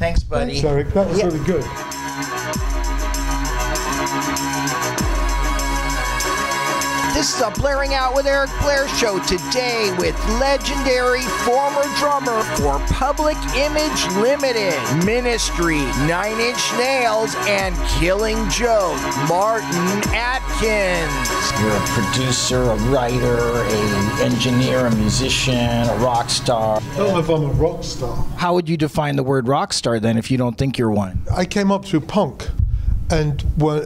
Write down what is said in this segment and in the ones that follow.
Thanks, buddy. Thanks, Eric. That was Yeah. really good. This is a Blairing Out with Eric Blair show today with legendary former drummer for Public Image Limited, Ministry, Nine Inch Nails, and Killing Joke, Martin Atkins. You're a producer, a writer, a engineer, a musician, a rock star. I don't know if I'm a rock star. How would you define the word rock star then if you don't think you're one? I came up through punk, and when,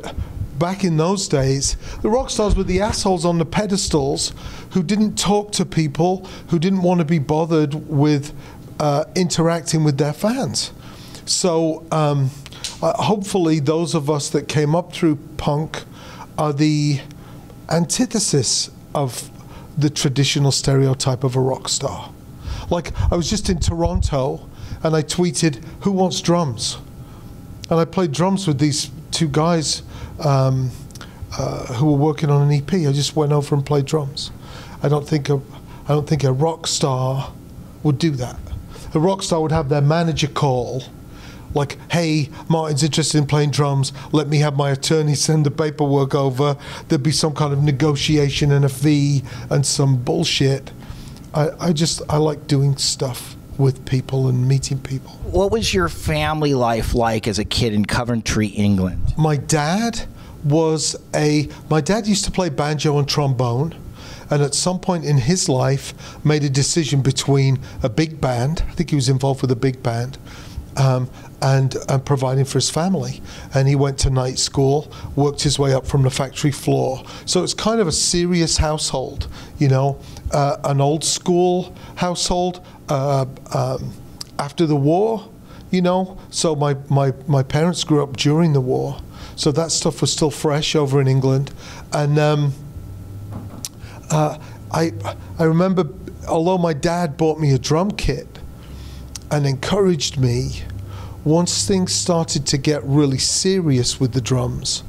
back in those days, the rock stars were the assholes on the pedestals who didn't talk to people, who didn't want to be bothered with uh, interacting with their fans. So um, uh, hopefully, those of us that came up through punk are the antithesis of the traditional stereotype of a rock star. Like I was just in Toronto and I tweeted, "Who wants drums?" and I played drums with these two guys um, uh, who were working on an EP. I just went over and played drums. I don't think a, I don't think a rock star would do that. A rock star would have their manager call, like, "Hey, Martin's interested in playing drums. Let me have my attorney send the paperwork over. There'd be some kind of negotiation and a fee and some bullshit." I, I just I like doing stuff with people and meeting people. What was your family life like as a kid in Coventry, England? my dad was a my dad used to play banjo and trombone and at some point in his life made a decision between a big band i think he was involved with a big band um, and, and providing for his family and he went to night school worked his way up from the factory floor so it's kind of a serious household you know uh, an old school household uh, um, after the war you know? So my, my, my parents grew up during the war. So that stuff was still fresh over in england. And um, uh, I, I remember although my dad bought me a drum kit and encouraged me once things started to get really serious with the drums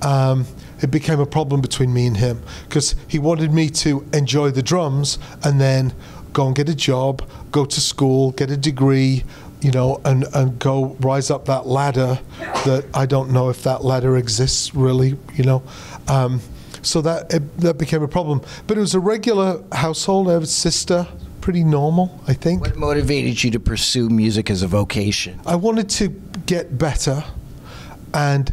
um, it became a problem between me and him because he wanted me to enjoy the drums and then go and get a job, go to school, get a degree, you know, and, and go rise up that ladder that I don't know if that ladder exists really, you know. Um, so that it, that became a problem. But it was a regular household. I have a sister, pretty normal, I think. What motivated you to pursue music as a vocation? I wanted to get better and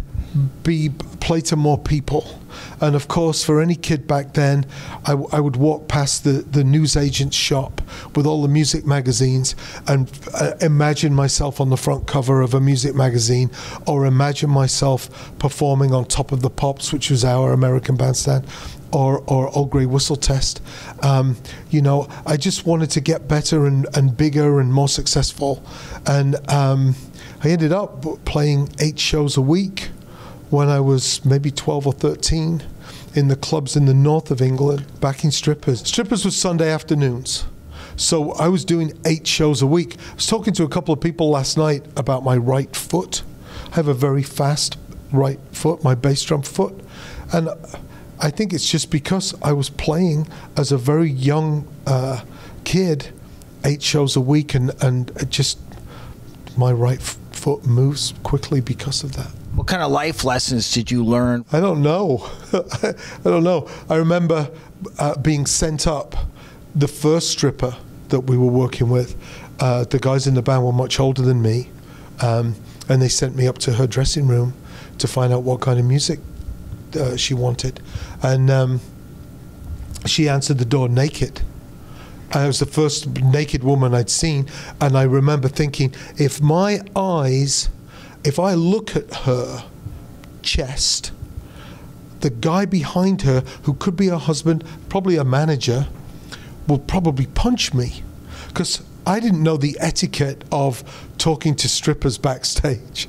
be play to more people. And of course, for any kid back then, I, would walk past the, the newsagent's shop with all the music magazines and uh, imagine myself on the front cover of a music magazine, or imagine myself performing on Top of the Pops, which was our American bandstand, or or Old Grey Whistle Test. Um, you know, I just wanted to get better and, and bigger and more successful, and um, I ended up playing eight shows a week when I was maybe 12 or 13 in the clubs in the north of England, backing strippers. Strippers was Sunday afternoons. So I was doing eight shows a week. I was talking to a couple of people last night about my right foot. I have a very fast right foot, my bass drum foot. And I think it's just because I was playing as a very young uh, kid, eight shows a week, and, and just my right foot moves quickly because of that. What kind of life lessons did you learn? I don't know. I don't know. I remember uh, being sent up. The first stripper that we were working with, uh, the guys in the band were much older than me, um, and they sent me up to her dressing room to find out what kind of music uh, she wanted, and um, she answered the door naked. It was the first naked woman I'd seen, and I remember thinking, if my eyes, if I look at her chest, the guy behind her, who could be her husband, probably a manager, will probably punch me, because I didn't know the etiquette of talking to strippers backstage.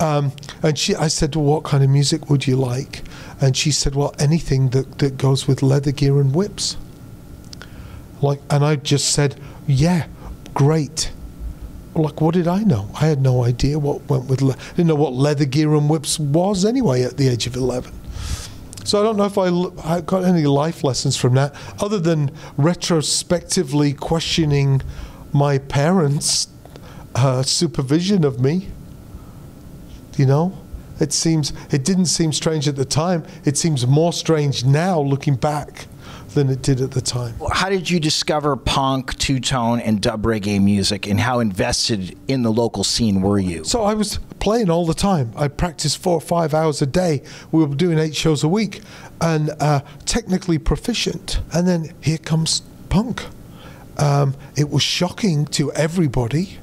Um, and she, I said, well, "What kind of music would you like?" And she said, "Well, anything that, that goes with leather gear and whips." Like, and I just said, "Yeah, great." Like, what did I know? I had no idea what went with. Le- didn't know what leather gear and whips was anyway at the age of eleven. So I don't know if I, I got any life lessons from that, other than retrospectively questioning my parents uh, supervision of me. You know, it seems it didn't seem strange at the time. It seems more strange now looking back than it did at the time. How did you discover punk, two tone, and dub reggae music, and how invested in the local scene were you? So I was playing all the time. I practiced four or five hours a day. We were doing eight shows a week, and uh, technically proficient. And then here comes punk. Um, it was shocking to everybody.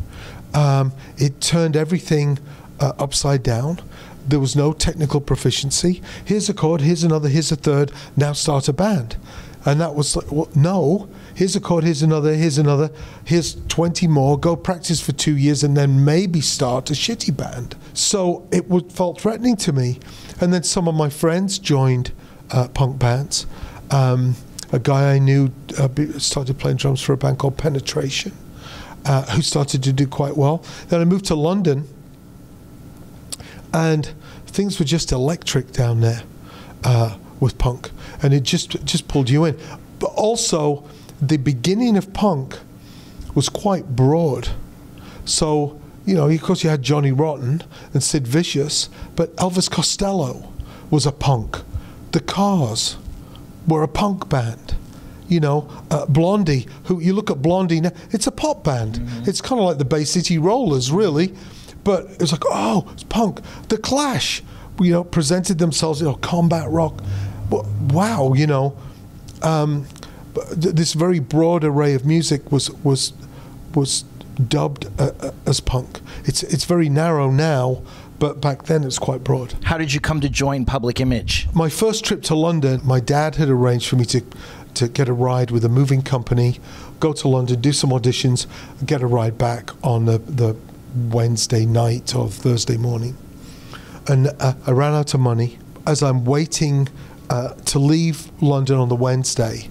Um, it turned everything uh, upside down. There was no technical proficiency. Here's a chord, here's another, here's a third. Now start a band. And that was like, well, no, here's a chord, here's another, here's another, here's 20 more, go practice for two years and then maybe start a shitty band. So it felt threatening to me. And then some of my friends joined uh, punk bands. Um, a guy I knew uh, started playing drums for a band called Penetration, uh, who started to do quite well. Then I moved to London, and things were just electric down there uh, with punk, and it just just pulled you in. But also, the beginning of punk was quite broad. So you know, of course, you had Johnny Rotten and Sid Vicious, but Elvis Costello was a punk. The Cars were a punk band. You know, uh, Blondie, who you look at Blondie now, it's a pop band. Mm-hmm. It's kind of like the Bay City Rollers, really. But it was like, oh, it's punk. The Clash, you know, presented themselves, you know, combat rock. Wow, you know, um, th- this very broad array of music was was was dubbed uh, uh, as punk. It's it's very narrow now, but back then it's quite broad. How did you come to join Public Image? My first trip to London, my dad had arranged for me to to get a ride with a moving company, go to London, do some auditions, get a ride back on the, the Wednesday night or Thursday morning. And uh, I ran out of money. As I'm waiting uh, to leave London on the Wednesday,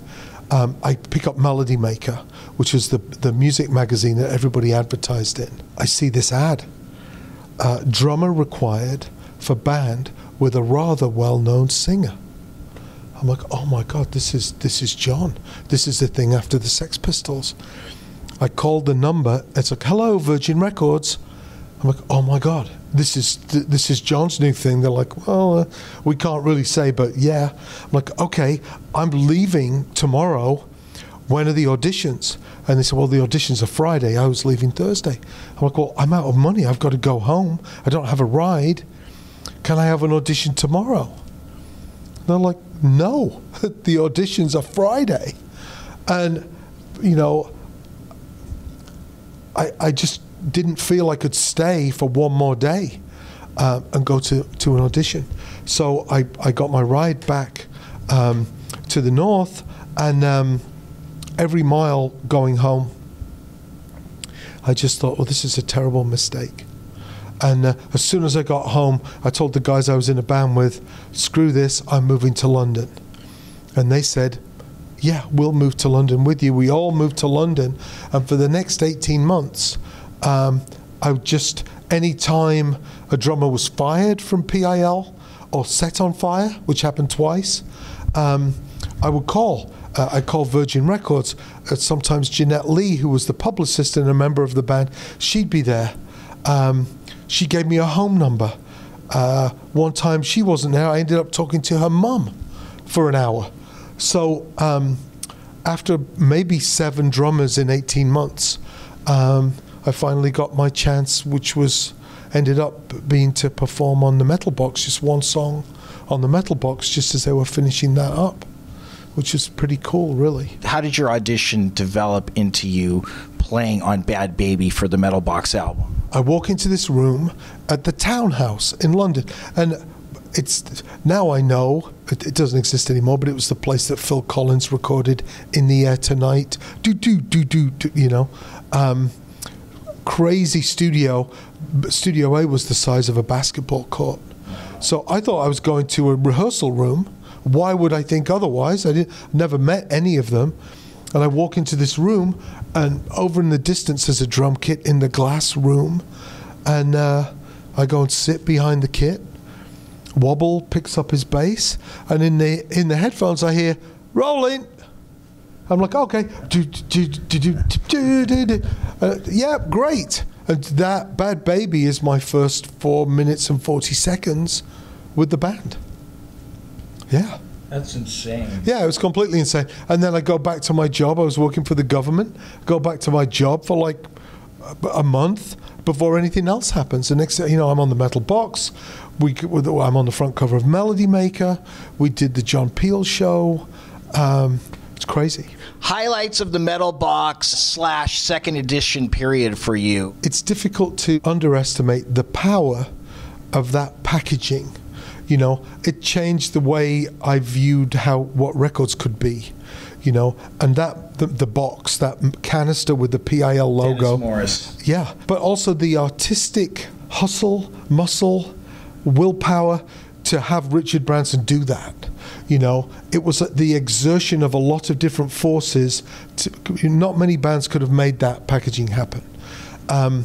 um, I pick up Melody Maker, which was the, the music magazine that everybody advertised in. I see this ad uh, drummer required for band with a rather well known singer. I'm like, oh my god, this is this is John. This is the thing after the Sex Pistols. I called the number. It's like, hello, Virgin Records. I'm like, oh my god, this is th- this is John's new thing. They're like, well, uh, we can't really say, but yeah. I'm like, okay, I'm leaving tomorrow. When are the auditions? And they said, well, the auditions are Friday. I was leaving Thursday. I'm like, well, I'm out of money. I've got to go home. I don't have a ride. Can I have an audition tomorrow? they're like, no, the auditions are Friday. And, you know, I, I just didn't feel I could stay for one more day uh, and go to, to an audition. So I, I got my ride back um, to the north, and um, every mile going home, I just thought, well, this is a terrible mistake. And uh, as soon as I got home, I told the guys I was in a band with, screw this, I'm moving to London. And they said, yeah, we'll move to London with you. We all moved to London. And for the next 18 months, um, I would just, any time a drummer was fired from PIL or set on fire, which happened twice, um, I would call. Uh, I called Virgin Records. Uh, sometimes Jeanette Lee, who was the publicist and a member of the band, she'd be there. Um, she gave me a home number. Uh, one time she wasn't there, I ended up talking to her mum for an hour. So um, after maybe seven drummers in 18 months, um, I finally got my chance, which was ended up being to perform on the metal box, just one song on the metal box, just as they were finishing that up, which is pretty cool, really. How did your audition develop into you playing on Bad Baby for the Metal Box album? I walk into this room at the Townhouse in London, and it's now I know it, it, doesn't exist anymore, but it was the place that Phil Collins recorded "In the Air Tonight." Do do do do, do you know? Um, crazy studio. Studio A was the size of a basketball court, so I thought I was going to a rehearsal room. Why would I think otherwise? I did, never met any of them. And I walk into this room, and over in the distance there's a drum kit in the glass room. And uh, I go and sit behind the kit. Wobble picks up his bass, and in the in the headphones I hear rolling. I'm like, okay, do, do, do, do, do, do, do. Uh, yeah, great. And that Bad Baby is my first four minutes and 40 seconds with the band. Yeah. That's insane. Yeah, it was completely insane. And then I go back to my job. I was working for the government. Go back to my job for like a- a month before anything else happens. The next, you know, I'm on the metal box. We, I'm on the front cover of Melody Maker. We did the John Peel show. Um, it's crazy. Highlights of the metal box slash second edition period for you. It's difficult to underestimate the power of that packaging. You know, it changed the way I viewed how what records could be. You know, and that the, the box, that canister with the PIL logo. Dennis Morris. Yeah, but also the artistic hustle, muscle, willpower to have Richard Branson do that. You know, it was the exertion of a lot of different forces. To, not many bands could have made that packaging happen. Um,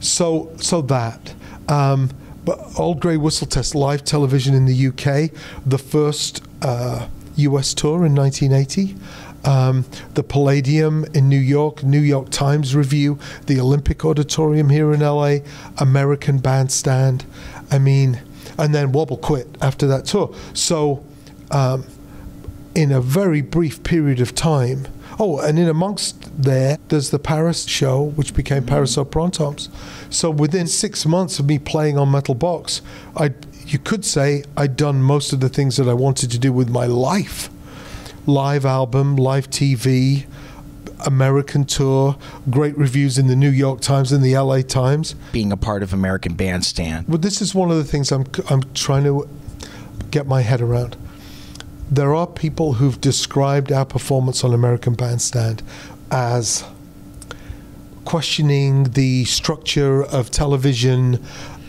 so, so that. Um, but Old Grey Whistle Test live television in the UK, the first uh, US tour in 1980. Um, the Palladium in New York, New York Times Review, the Olympic Auditorium here in LA, American Bandstand. I mean, and then Wobble quit after that tour. So, um, in a very brief period of time, oh, and in amongst there, there's the Paris show, which became Paris au Printemps. So within six months of me playing on Metal Box, I you could say I'd done most of the things that I wanted to do with my life. Live album, live TV, American tour, great reviews in the New York Times and the LA Times. Being a part of American Bandstand. Well, this is one of the things I'm I'm trying to get my head around. There are people who've described our performance on American Bandstand as questioning the structure of television,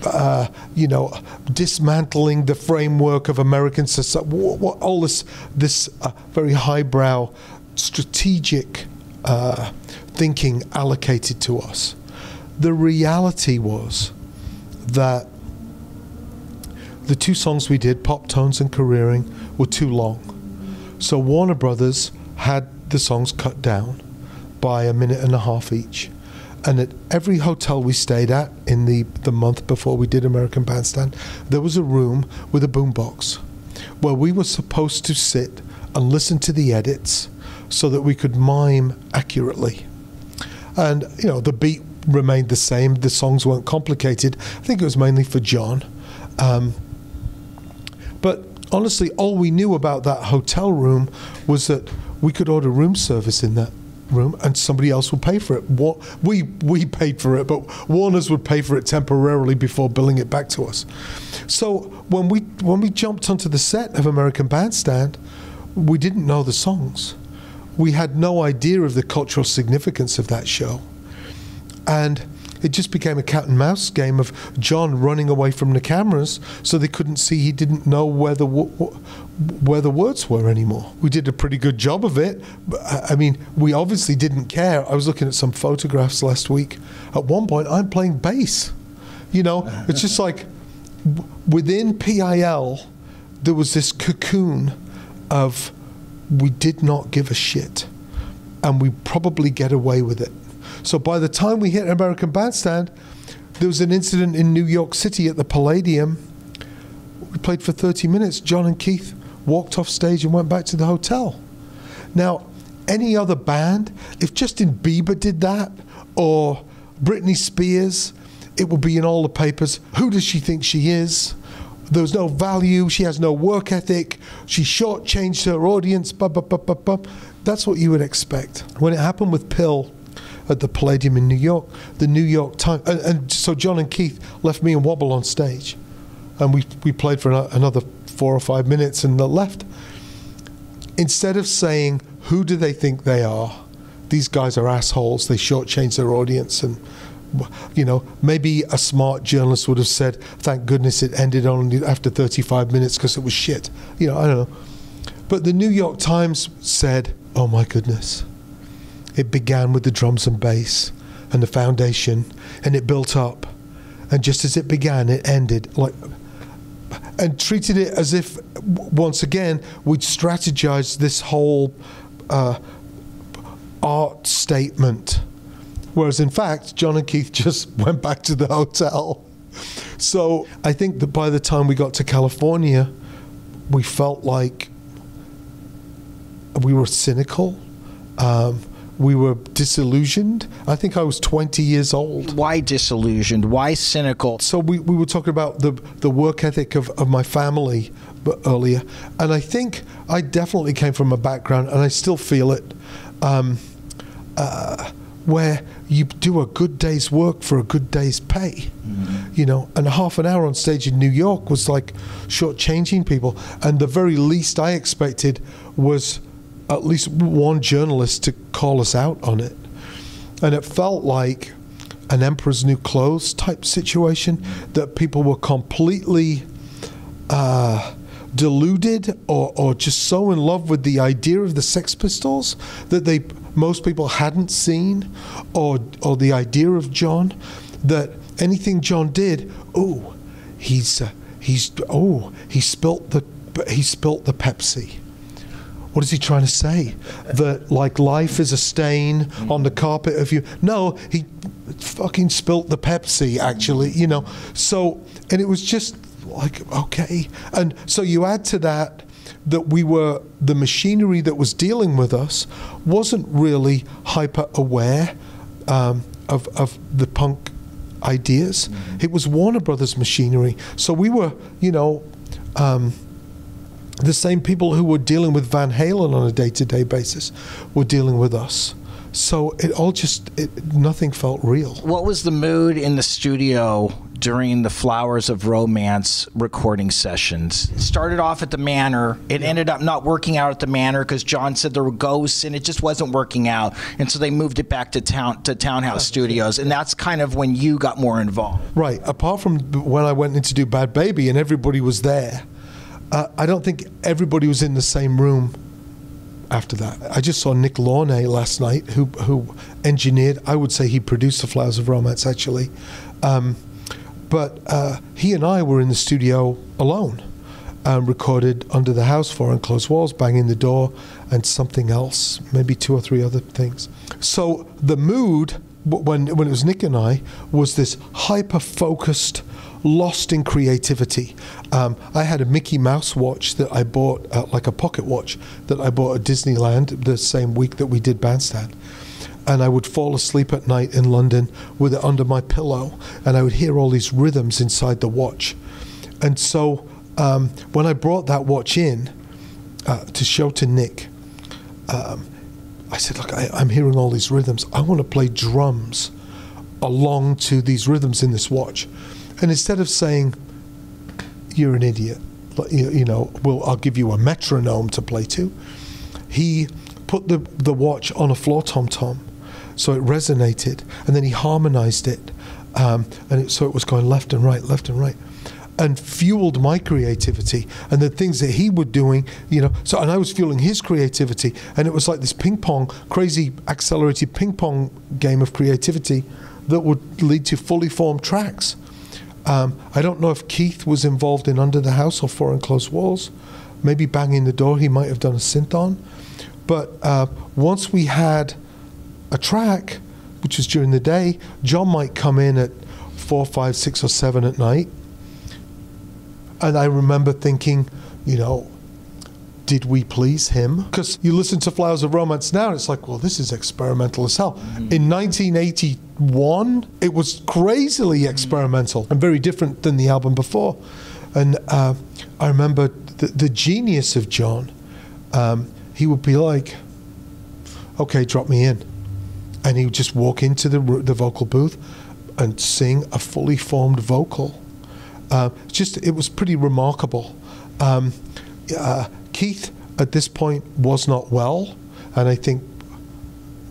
uh, you know, dismantling the framework of American society. All this, this uh, very highbrow, strategic uh, thinking allocated to us. The reality was that the two songs we did, Pop Tones and Careering, were too long. So Warner Brothers had the songs cut down by a minute and a half each. And at every hotel we stayed at in the, the month before we did American Bandstand, there was a room with a boombox where we were supposed to sit and listen to the edits so that we could mime accurately. And, you know, the beat remained the same, the songs weren't complicated. I think it was mainly for John. Um, honestly, all we knew about that hotel room was that we could order room service in that room and somebody else would pay for it. We, we paid for it, but Warner's would pay for it temporarily before billing it back to us. So when we, when we jumped onto the set of American Bandstand, we didn't know the songs. We had no idea of the cultural significance of that show. And it just became a cat and mouse game of John running away from the cameras so they couldn't see he didn't know where the where the words were anymore. We did a pretty good job of it. Uh, I mean, we obviously didn't care. I was looking at some photographs last week. At one point, I'm playing bass. You know, it's just like within PIL, there was this cocoon of we did not give a shit, and we probably get away with it. So by the time we hit American Bandstand, there was an incident in New York City at the Palladium. We played for 30 minutes. John and Keith walked off stage and went back to the hotel. Now, any other band, if Justin Bieber did that, or Britney Spears, it would be in all the papers. Who does she think she is? There's no value. She has no work ethic. She shortchanged her audience. Blah, blah, blah, blah, blah. That's what you would expect. When it happened with PIL, at the Palladium in New York. The New York Times, and, and, so John and Keith left me and Wobble on stage, and we we played for another four or five minutes and left. Instead of saying who do they think they are, these guys are assholes. They shortchange their audience and. You know, maybe a smart journalist would have said, "Thank goodness it ended only after 35 minutes because it was shit." You know, I don't know. But the New York Times said, "Oh my goodness, it began with the drums and bass and the foundation, and it built up. And just as it began, it ended like, and treated it as if once again we'd strategized this whole uh, art statement Whereas in fact, John and Keith just went back to the hotel. So I think that by the time we got to California, we felt like we were cynical. Um, we were disillusioned. I think I was 20 years old. Why disillusioned? Why cynical? So we, we were talking about the, the work ethic of, of my family earlier. And I think I definitely came from a background, and I still feel it, um, uh, where you do a good day's work for a good day's pay. Mm-hmm. You know, and half an hour on stage in New York was like shortchanging people. And the very least I expected was at least one journalist to call us out on it. And it felt like an emperor's new clothes type situation that people were completely uh, deluded or, or just so in love with the idea of the Sex Pistols that they most people hadn't seen or or the idea of John that anything John did, oh, he's uh, he's oh he spilt the he spilt the Pepsi what is he trying to say? That like life is a stain on the carpet of you? No, he fucking spilt the Pepsi. Actually, you know. So and it was just like okay, and so you add to that that we were the machinery that was dealing with us wasn't really hyper aware um, of of the punk ideas. Mm-hmm. It was Warner Brothers machinery. So we were, you know. Um, the same people who were dealing with Van Halen on a day to day basis were dealing with us. So it all just, it, nothing felt real. What was the mood in the studio during the Flowers of Romance recording sessions? It started off at the Manor. It ended up not working out at the Manor because John said there were ghosts and it just wasn't working out. And so they moved it back to town to Townhouse Studios, and that's kind of when you got more involved. Right. Apart from when I went in to do Bad Baby and everybody was there uh, I don't think everybody was in the same room after that. I just saw Nick Launay last night, who who engineered. I would say he produced the Flowers of Romance, actually. Um, but uh, he and I were in the studio alone, um, recorded under the house, four enclosed walls, banging the door, and something else, maybe two or three other things. So the mood when when it was Nick and I was this hyper focused lost in creativity. Um, I had a Mickey Mouse watch that I bought, uh, like a pocket watch that I bought at Disneyland the same week that we did Bandstand. And I would fall asleep at night in London with it under my pillow, and I would hear all these rhythms inside the watch. And so um, when I brought that watch in uh, to show to Nick, um, I said, Look, I, I'm hearing all these rhythms. I want to play drums along to these rhythms in this watch. And instead of saying, you're an idiot, you know, well, I'll give you a metronome to play to, he put the, the watch on a floor tom tom so it resonated and then he harmonized it um, and it, so it was going left and right left and right and fueled my creativity and the things that he was doing you know. So and i was fueling his creativity and it was like this ping pong crazy accelerated ping pong game of creativity that would lead to fully formed tracks um, I don't know if Keith was involved in Under the House or Four Enclosed Walls. Maybe Banging the Door, he might have done a synth on. But uh, once we had a track, which was during the day, John might come in at four, five, six, or seven at night. And I remember thinking, you know, did we please him? Because you listen to Flowers of Romance now, and it's like, well, this is experimental as hell. Mm-hmm. In 1981, it was crazily experimental and very different than the album before. And uh, I remember the, the, genius of John. Um, he would be like, okay, drop me in. And he would just walk into the, the vocal booth and sing a fully formed vocal. Uh, just, it was pretty remarkable. Um, uh, Keith, at this point, was not well, and I think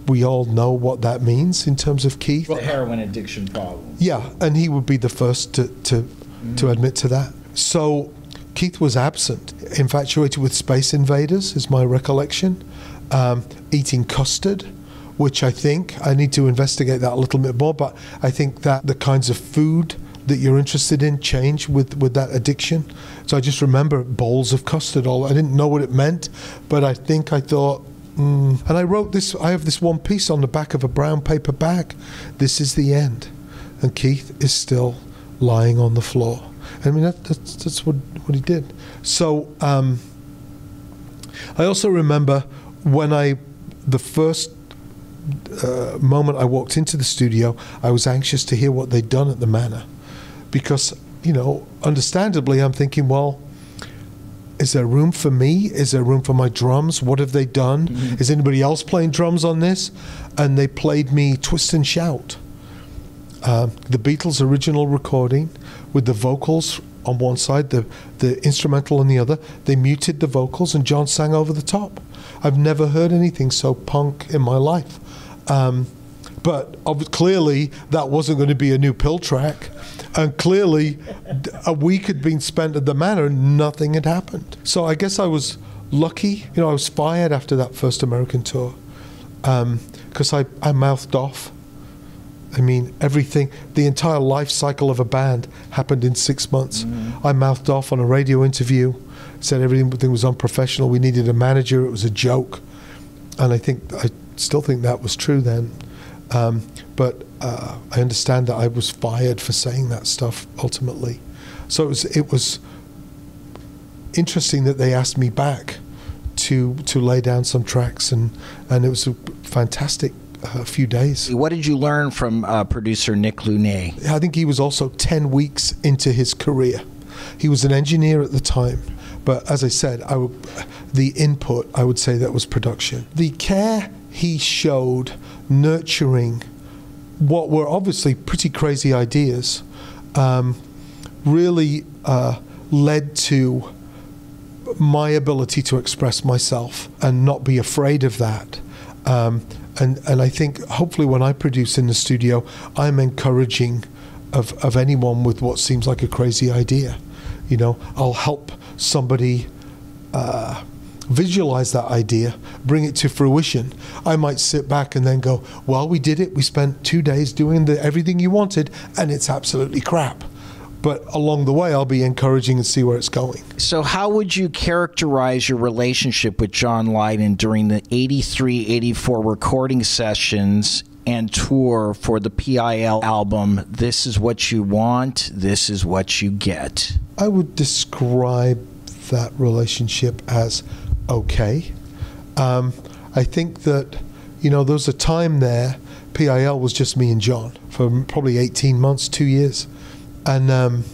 we all know what that means in terms of Keith. The heroin addiction problem. Yeah, and he would be the first to to, mm. to admit to that. So Keith was absent, infatuated with Space Invaders, is my recollection. Um, eating custard, which I think I need to investigate that a little bit more. But I think that the kinds of food that you're interested in change with, with that addiction. So I just remember bowls of custard. All I didn't know what it meant, but I think I thought Mm. And I wrote this. I have this one piece on the back of a brown paper bag. This is the end, and Keith is still lying on the floor. I mean, that, that's that's what what he did. So um, I also remember when I the first uh, moment I walked into the studio, I was anxious to hear what they'd done at the Manor, because you know, understandably, I'm thinking, well, is there room for me? Is there room for my drums? What have they done? Mm-hmm. Is anybody else playing drums on this? And they played me Twist and Shout, uh, the Beatles' original recording with the vocals on one side, the the instrumental on the other. They muted the vocals, and John sang over the top. I've never heard anything so punk in my life. Um, but clearly, that wasn't going to be a new PIL track. And clearly, a week had been spent at the manor and nothing had happened. So I guess I was lucky. You know, I was fired after that first American tour because um, I, I mouthed off. I mean, everything, the entire life cycle of a band happened in six months. Mm. I mouthed off on a radio interview, said everything was unprofessional. We needed a manager. It was a joke. And I think, I still think that was true then. Um, but uh, I understand that I was fired for saying that stuff ultimately. So it was it was interesting that they asked me back to to lay down some tracks and and it was a fantastic uh, few days. What did you learn from uh, producer Nick Launay? I think he was also 10 weeks into his career. He was an engineer at the time, but as I said, I would, the input, I would say that was production. The care he showed nurturing what were obviously pretty crazy ideas um, really uh, led to my ability to express myself and not be afraid of that. Um, and, and I think hopefully when I produce in the studio, I'm encouraging of, of anyone with what seems like a crazy idea. You know, I'll help somebody uh, visualize that idea, bring it to fruition, I might sit back and then go, well, we did it. We spent two days doing the, everything you wanted, and it's absolutely crap. But along the way, I'll be encouraging and see where it's going. So, how would you characterize your relationship with John Lydon during the 83 84 recording sessions and tour for the PIL album, This Is What You Want, This Is What You Get? I would describe that relationship as okay. Um, I think that, you know, there was a time there, PIL was just me and John for probably 18 months, two years. And um,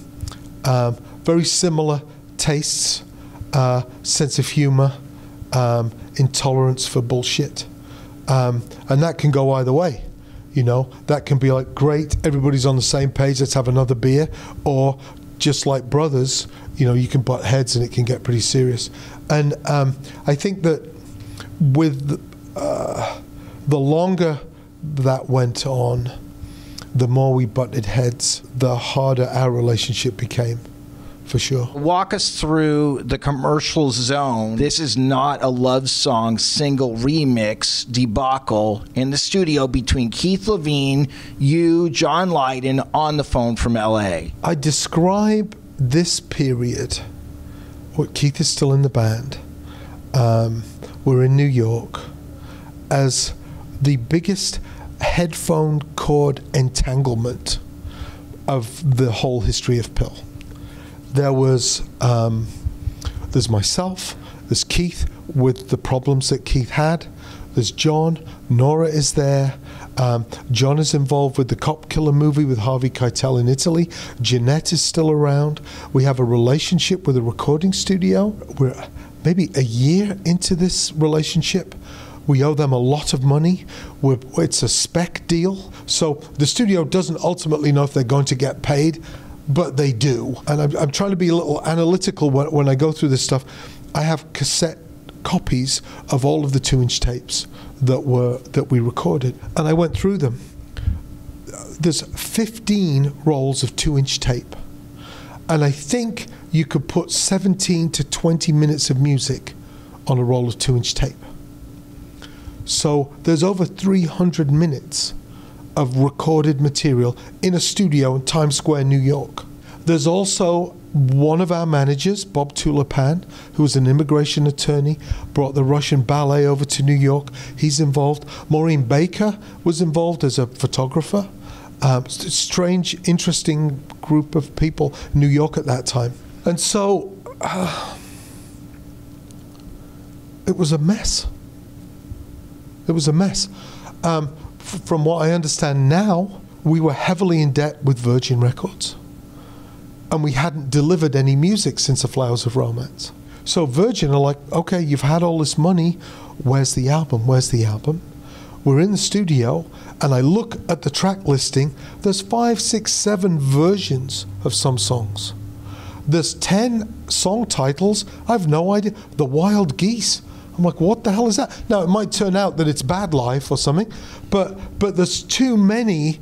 um, very similar tastes, uh, sense of humor, um, intolerance for bullshit. Um, and that can go either way. You know, that can be like, great, everybody's on the same page, let's have another beer. Or just like brothers, you know, you can butt heads and it can get pretty serious. And um, I think that with uh, the longer that went on, the more we butted heads, the harder our relationship became for sure. Walk us through the commercial zone. This is not a love song single remix debacle in the studio between Keith Levene, you, John Lydon on the phone from LA. I describe this period, what Keith is still in the band, um, we're in New York, as the biggest headphone cord entanglement of the whole history of PIL. there was um, there's myself, there's Keith with the problems that Keith had. There's John, Nora is there. Um, John is involved with the Cop Killer movie with Harvey Keitel in Italy. Jeanette is still around. We have a relationship with a recording studio. We're maybe a year into this relationship. We owe them a lot of money. We're, it's a spec deal. So the studio doesn't ultimately know if they're going to get paid but they do. And I'm, I'm trying to be a little analytical when, when I go through this stuff. I have cassette copies of all of the two-inch tapes that were that we recorded, and I went through them. There's 15 rolls of two-inch tape, and I think you could put 17 to 20 minutes of music on a roll of two-inch tape. So there's over 300 minutes of recorded material in a studio in Times Square, New York. There's also one of our managers, Bob Tulipan, who was an immigration attorney, brought the Russian ballet over to New York. He's involved. Maureen Baker was involved as a photographer. Um, strange, interesting group of people, New York at that time. And so uh, it was a mess. It was a mess. Um, from what I understand now, we were heavily in debt with Virgin Records and we hadn't delivered any music since the Flowers of Romance. So Virgin are like, okay, you've had all this money. Where's the album? Where's the album? We're in the studio, and I look at the track listing. There's five, six, seven versions of some songs. There's 10 song titles. I have no idea. The Wild Geese. I'm like, what the hell is that? Now, it might turn out that it's Bad Life or something, but, but there's too many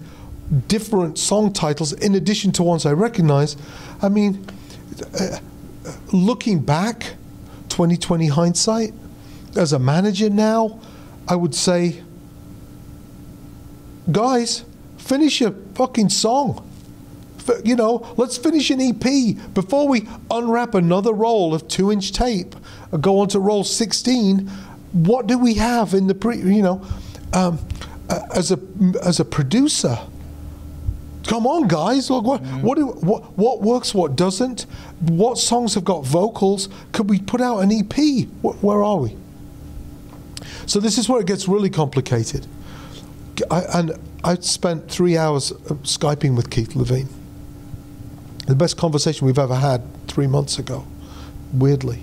different song titles in addition to ones I recognize. I mean, uh, looking back, 2020 hindsight, as a manager now, I would say, guys, finish your fucking song. You know, let's finish an EP before we unwrap another roll of two inch tape and go on to roll 16. What do we have in the pre, you know, um, uh, as a as a producer? Come on, guys! Look, what what, do, what what works? What doesn't? What songs have got vocals? Could we put out an EP? Wh- where are we? So this is where it gets really complicated. I, and I spent three hours uh, skyping with Keith Levene. The best conversation we've ever had three months ago, weirdly.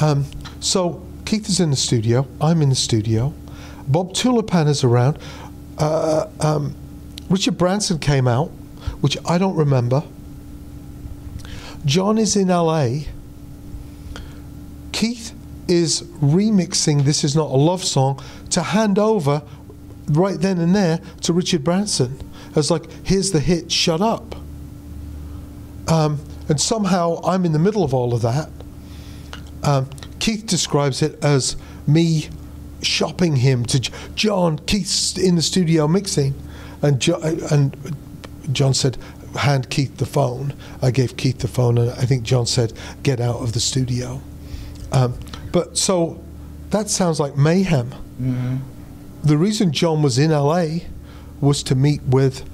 Um, so Keith is in the studio. I'm in the studio. Bob Tulipan is around. Uh, um, Richard Branson came out, which I don't remember. John is in LA. Keith is remixing This Is Not a Love Song to hand over right then and there to Richard Branson as like, here's the hit, shut up. Um, and somehow I'm in the middle of all of that. Um, Keith describes it as me shopping him to John. Keith's in the studio mixing, and jo- and John said, "Hand Keith the phone." I gave Keith the phone, and I think John said, "Get out of the studio." Um, but so that sounds like mayhem. The reason John was in LA was to meet with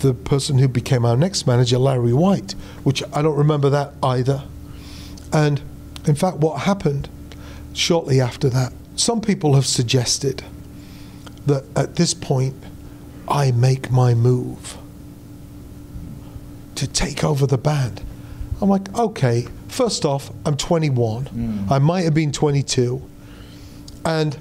the person who became our next manager, Larry White, which I don't remember that either. And in fact, what happened shortly after that, some people have suggested that at this point, I make my move to take over the band. I'm like, okay, first off, I'm 21. I might have been 22. And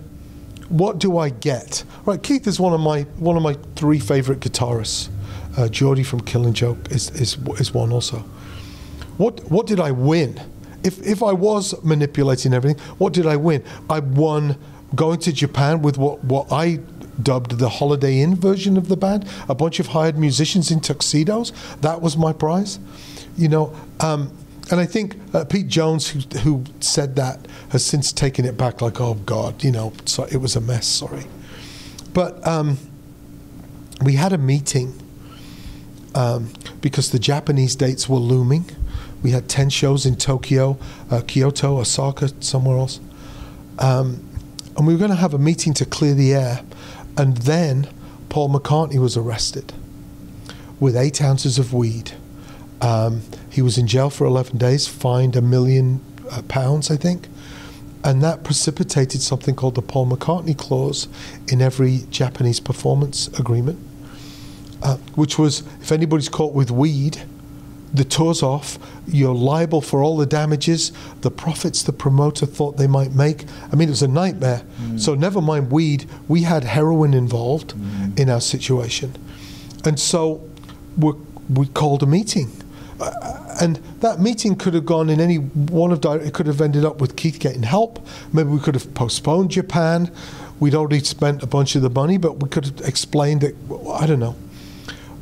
what do I get? Right, Keith is one of my one of my three favorite guitarists. Uh, Geordie from Killing Joke is, is is one also. What what did I win? If if I was manipulating everything, what did I win? I won going to Japan with what what I dubbed the Holiday Inn version of the band, a bunch of hired musicians in tuxedos. That was my prize, you know. Um, and I think uh, Pete Jones, who, who said that, has since taken it back. Like, oh God, you know, so it was a mess. Sorry, but um, we had a meeting um, because the Japanese dates were looming. We had 10 shows in Tokyo, uh, Kyoto, Osaka, somewhere else. Um, and we were going to have a meeting to clear the air. And then Paul McCartney was arrested with eight ounces of weed. Um, he was in jail for 11 days, fined a million uh, pounds, I think. And that precipitated something called the Paul McCartney Clause in every Japanese performance agreement uh, which was if anybody's caught with weed, the tour's off, you're liable for all the damages, the profits the promoter thought they might make. I mean, it was a nightmare. So, never mind weed, we had heroin involved in our situation. And so, we we called a meeting. Uh, and that meeting could have gone in any one of di- it could have ended up with Keith getting help. Maybe we could have postponed Japan. We'd already spent a bunch of the money, but we could have explained it. I don't know.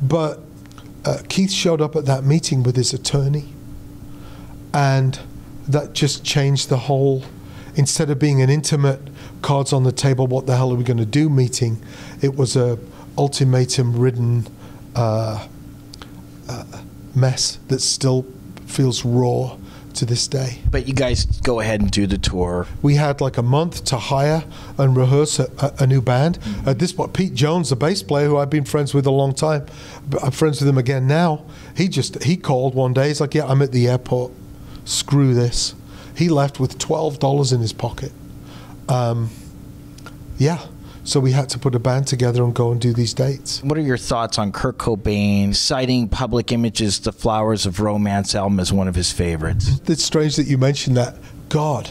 But uh, Keith showed up at that meeting with his attorney, and that just changed the whole. Instead of being an intimate cards on the table, what the hell are we going to do meeting, it was a ultimatum-ridden uh, uh, mess that still feels raw to this day. But you guys go ahead and do the tour. We had like a month to hire and rehearse a, a, a new band. At this point, Pete Jones, the bass player who I've been friends with a long time, but I'm friends with him again now. He just he called one day. He's like, "Yeah, I'm at the airport. Screw this." He left with twelve dollars in his pocket. Um, yeah. So we had to put a band together and go and do these dates. What are your thoughts on Kurt Cobain citing Public Image's The Flowers of Romance album as one of his favorites? It's strange that you mentioned that. God,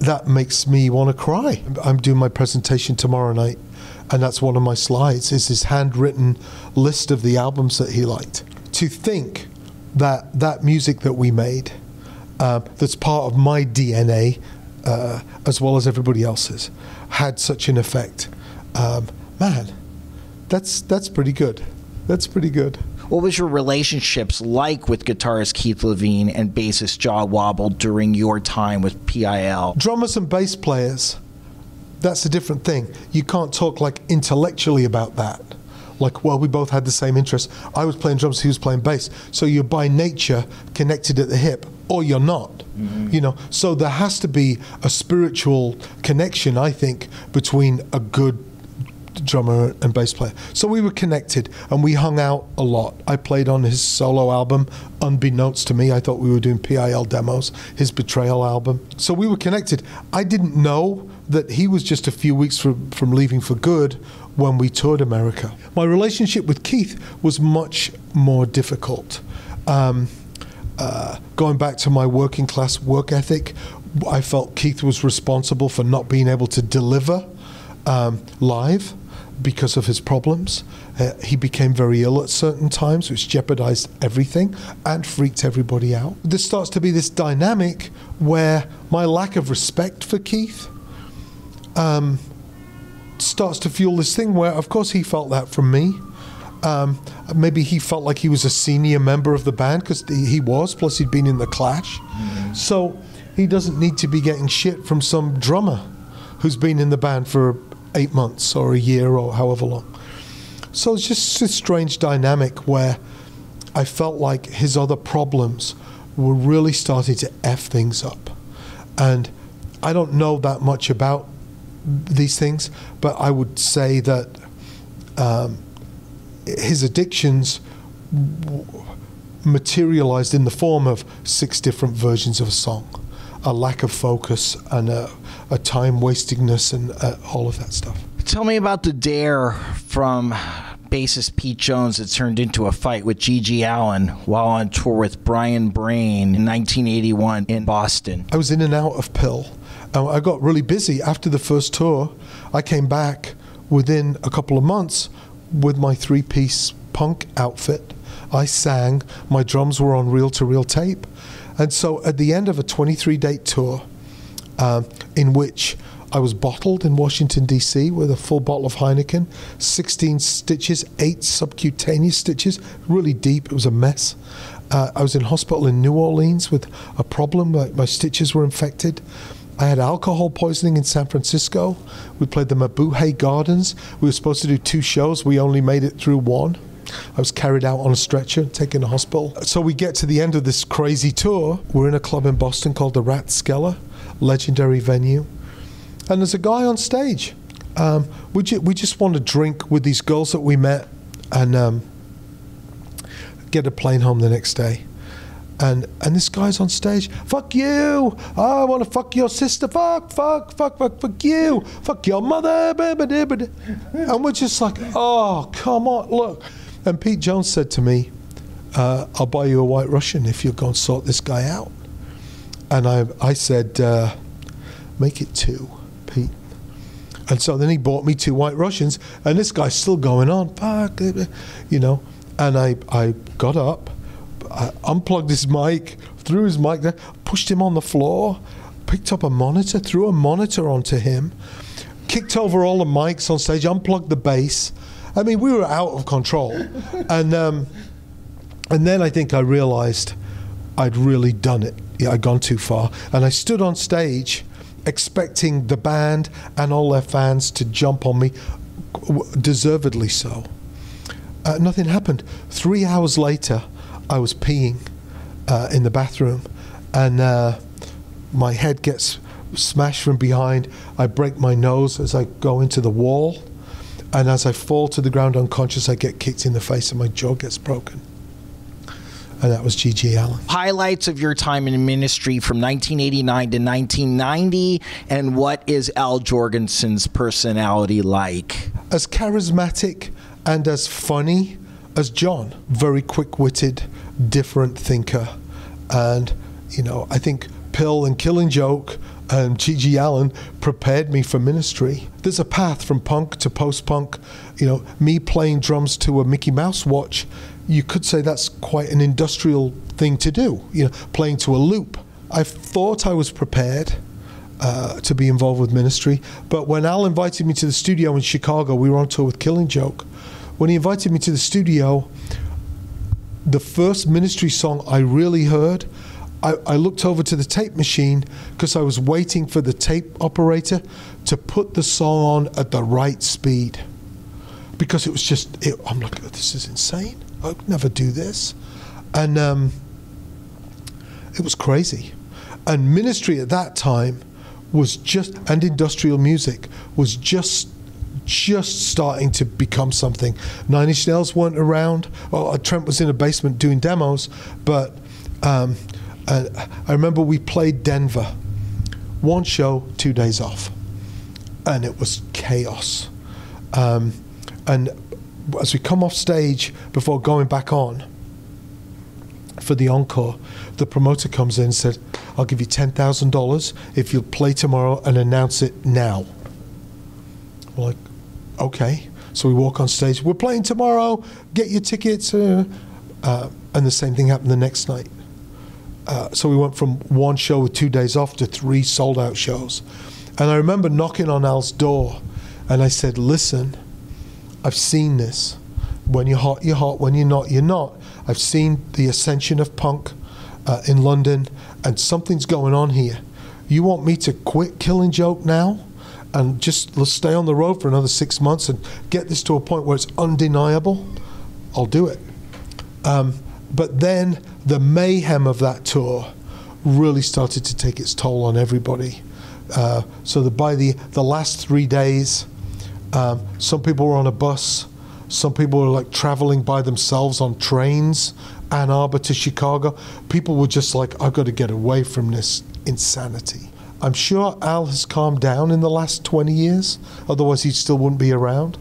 that makes me want to cry. I'm doing my presentation tomorrow night, and that's one of my slides. Is his handwritten list of the albums that he liked. To think that that music that we made, uh, that's part of my DNA, uh, as well as everybody else's, had such an effect. Um, man, that's that's pretty good. That's pretty good. What was your relationships like with guitarist Keith Levene and bassist Jah Wobble during your time with PIL? Drummers and bass players, that's a different thing. You can't talk like intellectually about that. Like, well, we both had the same interests. I was playing drums, he was playing bass. So you're by nature connected at the hip, or you're not. You know, so there has to be a spiritual connection, I think, between a good drummer and bass player. So we were connected and we hung out a lot. I played on his solo album, unbeknownst to me. I thought we were doing PIL demos, his Betrayal album. So we were connected. I didn't know that he was just a few weeks from, from leaving for good when we toured America. My relationship with Keith was much more difficult. Um, uh, going back to my working class work ethic, I felt Keith was responsible for not being able to deliver um, live because of his problems. Uh, he became very ill at certain times, which jeopardized everything and freaked everybody out. There starts to be this dynamic where my lack of respect for Keith um, starts to fuel this thing where, of course, he felt that from me. Um, maybe he felt like he was a senior member of the band because he was, plus he'd been in the Clash. So he doesn't need to be getting shit from some drummer who's been in the band for eight months or a year or however long. So it's just this strange dynamic where I felt like his other problems were really starting to F things up. And I don't know that much about these things, but I would say that um, his addictions materialized in the form of six different versions of a song, a lack of focus and a, a time wastingness and uh, all of that stuff. Tell me about the dare from bassist Pete Jones that turned into a fight with G.G. Allen while on tour with Brian Brain in 1981 in Boston. I was in and out of PIL. And I got really busy after the first tour. I came back within a couple of months with my three piece punk outfit. I sang, my drums were on reel to reel tape. And so at the end of a 23 date tour, um, in which I was bottled in Washington, D.C., with a full bottle of Heineken, 16 stitches, eight subcutaneous stitches, really deep. It was a mess. Uh, I was in hospital in New Orleans with a problem. My, my stitches were infected. I had alcohol poisoning in San Francisco. We played the Mabuhay Gardens. We were supposed to do two shows. We only made it through one. I was carried out on a stretcher, taken to hospital. So we get to the end of this crazy tour. We're in a club in Boston called the Rathskeller, legendary venue. And there's a guy on stage. Um, we, ju- we just want to drink with these girls that we met and um, get a plane home the next day. And, and this guy's on stage. Fuck you! I want to fuck your sister. Fuck, fuck, fuck, fuck, fuck you. Fuck your mother. And we're just like, oh, come on, look. And Pete Jones said to me, uh, I'll buy you a white Russian if you'll go and sort this guy out. And I, I said, uh, make it two, Pete. And so then he bought me two white Russians, and this guy's still going on, fuck, you know. And I, I got up, I unplugged his mic, threw his mic there, pushed him on the floor, picked up a monitor, threw a monitor onto him, kicked over all the mics on stage, unplugged the bass. I mean, we were out of control. and um, and then I think I realized I'd really done it. Yeah, I'd gone too far. And I stood on stage expecting the band and all their fans to jump on me, deservedly so. Uh, nothing happened. Three hours later, I was peeing uh, in the bathroom, and uh, my head gets smashed from behind. I break my nose as I go into the wall, and as I fall to the ground unconscious, I get kicked in the face, and my jaw gets broken. And that was G.G. Allen. Highlights of your time in ministry from 1989 to 1990, and what is Al Jourgensen's personality like? As charismatic and as funny as John. Very quick witted, different thinker. And, you know, I think PIL and Killing Joke and G.G. Allen prepared me for ministry. There's a path from punk to post punk. You know, me playing drums to a Mickey Mouse watch, you could say that's quite an industrial thing to do, you know, playing to a loop. I thought I was prepared. Uh, to be involved with ministry, but when Al invited me to the studio in Chicago, we were on tour with Killing Joke. When he invited me to the studio, the first ministry song I really heard I, I, looked over to the tape machine because I was waiting for the tape operator to put the song on at the right speed. Because it was just, it, I'm like, oh, this is insane. I'd never do this. And um, it was crazy. And ministry at that time was just, and industrial music was just just starting to become something. Nine Inch Nails weren't around. Well, Trent was in a basement doing demos, but um, uh, I remember we played Denver, one show, two days off, and it was chaos. Um, and as we come off stage before going back on for the encore, the promoter comes in and said, I'll give you $10,000 if you'll play tomorrow and announce it now. We're like, okay. So we walk on stage. We're playing tomorrow. Get your tickets. Uh, uh, and the same thing happened the next night. Uh, so we went from one show with two days off to three sold out shows. And I remember knocking on Al's door and I said, Listen, I've seen this. When you're hot, you're hot. When you're not, you're not. I've seen the ascension of punk uh, in London and something's going on here. You want me to quit Killing Joke now? and just let's stay on the road for another six months and get this to a point where it's undeniable, I'll do it. Um, but then the mayhem of that tour really started to take its toll on everybody. Uh, so that by the, the last three days, um, some people were on a bus, some people were like traveling by themselves on trains, Ann Arbor to Chicago. People were just like, I've got to get away from this insanity. I'm sure Al has calmed down in the last 20 years, otherwise, he still wouldn't be around.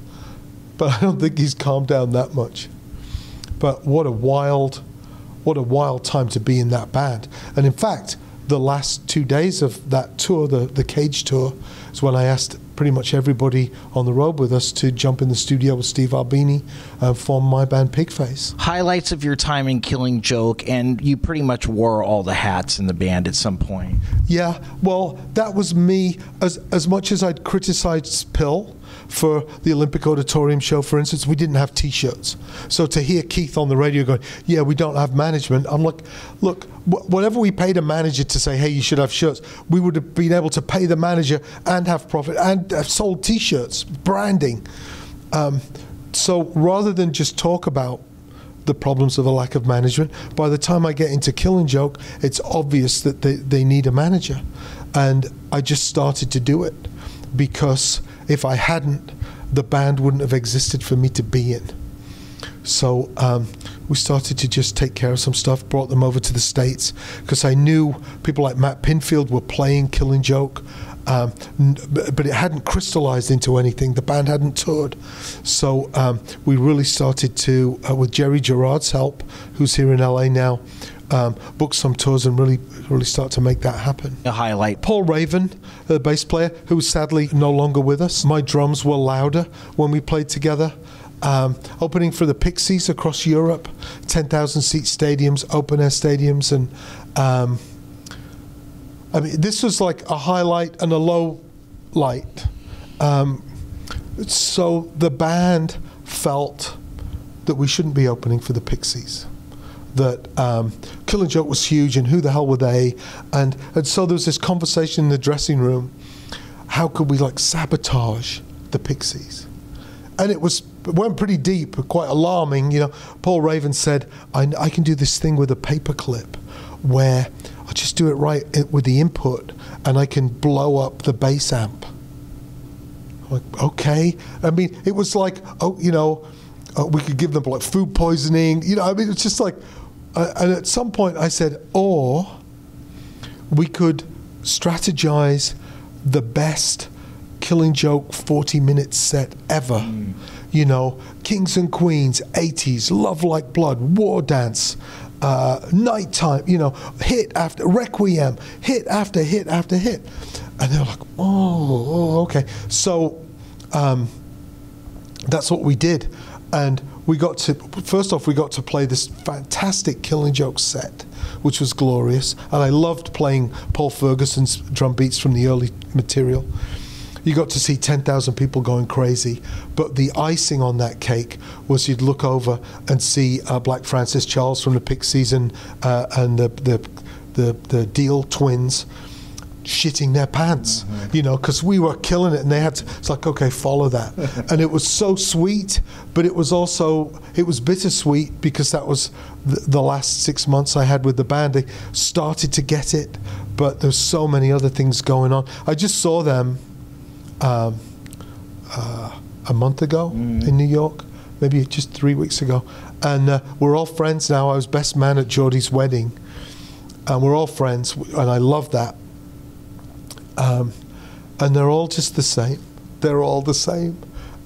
But I don't think he's calmed down that much. But what a wild, what a wild time to be in that band. And in fact, the last two days of that tour, the, the Cage tour, is when I asked pretty much everybody on the road with us to jump in the studio with Steve Albini uh, form my band Pigface. Highlights of your time in Killing Joke, and you pretty much wore all the hats in the band at some point. Yeah, well, that was me. As as much as I'd criticized PIL for the Olympic Auditorium show, for instance, we didn't have T-shirts. So to hear Keith on the radio going, "Yeah, we don't have management," I'm like, "Look, whatever we paid a manager to say, hey, you should have shirts, we would have been able to pay the manager and have profit and have sold T-shirts, branding." Um, so rather than just talk about the problems of a lack of management. By the time I get into Killing Joke, it's obvious that they, they need a manager. And I just started to do it because if I hadn't, the band wouldn't have existed for me to be in. So um, we started to just take care of some stuff, brought them over to the States because I knew people like Matt Pinfield were playing Killing Joke. Um, but it hadn't crystallized into anything. The band hadn't toured. So um, we really started to, uh, with Jerry Gerard's help, who's here in LA now, um, book some tours and really, really start to make that happen. A highlight. Paul Raven, the bass player, who was sadly no longer with us. My drums were louder when we played together. Um, opening for the Pixies across Europe, 10,000 seat stadiums, open air stadiums, and um, I mean, this was like a highlight and a low light. Um, so the band felt that we shouldn't be opening for the Pixies that um, Killing Joke was huge and who the hell were they? And, and so there was this conversation in the dressing room how could we like sabotage the Pixies? And it was it went pretty deep, quite alarming. You know, Paul Raven said, I, I can do this thing with a paperclip where I just do it right with the input and I can blow up the bass amp. Like, okay. I mean, it was like, oh, you know, uh, we could give them like food poisoning. You know, I mean, it's just like, uh, and at some point I said, or we could strategize the best killing joke 40 minute set ever. Mm. You know, Kings and Queens, 80s, Love Like Blood, War Dance, uh, Nighttime, you know, hit after Requiem, hit after hit after hit. And they're like, oh, oh okay. So um, that's what we did. And we got to, first off, we got to play this fantastic Killing Joke set, which was glorious. And I loved playing Paul Ferguson's drum beats from the early material. You got to see 10,000 people going crazy. But the icing on that cake was you'd look over and see uh, Black Francis Charles from the Pixies and, uh, and the, the, the, the Deal twins shitting their pants, mm-hmm. you know, because we were killing it, and they had to. It's like, okay, follow that, and it was so sweet, but it was also it was bittersweet because that was the, the, last six months I had with the band. They started to get it, but there's so many other things going on. I just saw them um, uh, a month ago mm. in New York, maybe just three weeks ago, and uh, we're all friends now. I was best man at Geordie's wedding. And we're all friends, and I love that um, and they're all just the same. They're all the same.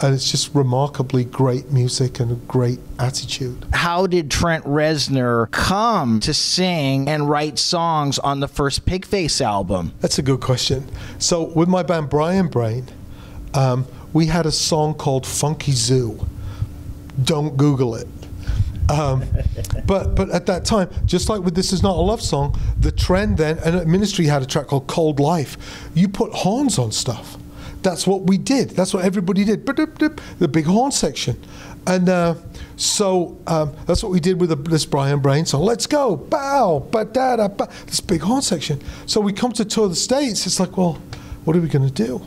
And it's just remarkably great music and a great attitude. How did Trent Reznor come to sing and write songs on the first Pigface album? That's a good question. So, with my band Brian Brain, um, we had a song called Funky Zoo. Don't Google it. Um, but but at that time, just like with This Is Not a Love Song, the trend then, and Ministry had a track called Cold Life. You put horns on stuff. That's what we did. That's what everybody did. The big horn section. And uh, so um, that's what we did with this Brian Brain song. Let's go, bow, ba da da. This big horn section. So we come to tour the States. It's like, well, what are we going to do?